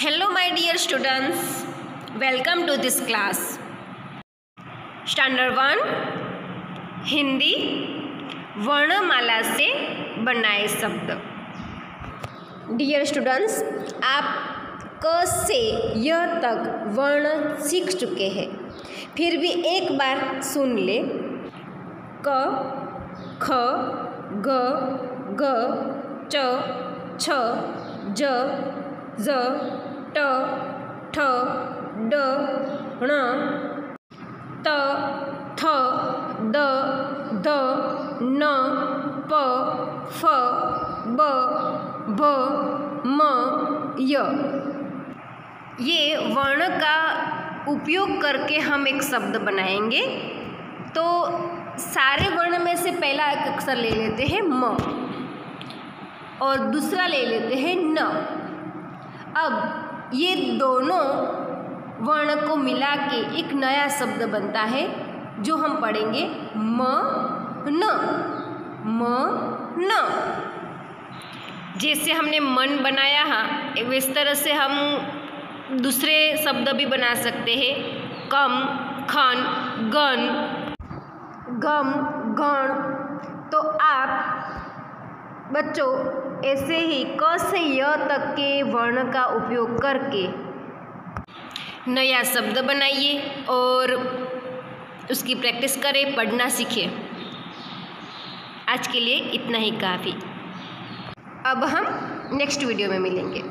Hello, my dear students. Welcome to this class. Standard one Hindi वर्णमाला से बनाए शब्द डियर स्टूडेंट्स आप क से य तक वर्ण सीख चुके हैं फिर भी एक बार सुन ले क ख ग ग च छ ज ज, ट, ठ, ड, ण। त, थ, द, ध, न, प, फ, ब, भ, म, य। ये वर्ण का उपयोग करके हम एक शब्द बनाएँगे। तो सारे वर्ण में से पहला एक अक्षर ले लेते हैं म और दूसरा ले लेते हैं न। अब ये दोनों वर्ण को मिला के एक नया शब्द बनता है, जो हम पढ़ेंगे म न। म न। जैसे हमने मन बनाया हाँ इस तरह से हम दूसरे शब्द भी बना सकते हैं। कम, खन, गन। गम, गण। तो आप बच्चों, ऐसे ही क से य तक के वर्ण का उपयोग करके। नया शब्द बनाइए और उसकी प्रैक्टिस करें, पढ़ना सीखें। आज के लिए इतना ही काफ़ी। अब हम नेक्स्ट वीडियो में मिलेंगे।